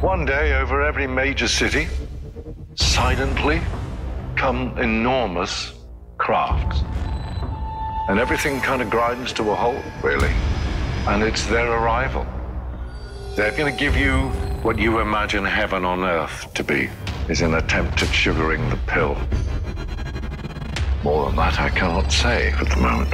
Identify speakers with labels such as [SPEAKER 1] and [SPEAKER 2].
[SPEAKER 1] One day, over every major city, silently come enormous crafts. And everything kind of grinds to a halt, really. And it's their arrival. They're going to give you what you imagine heaven on earth to be, is an attempt at sugaring the pill. More than that, I cannot say at the moment.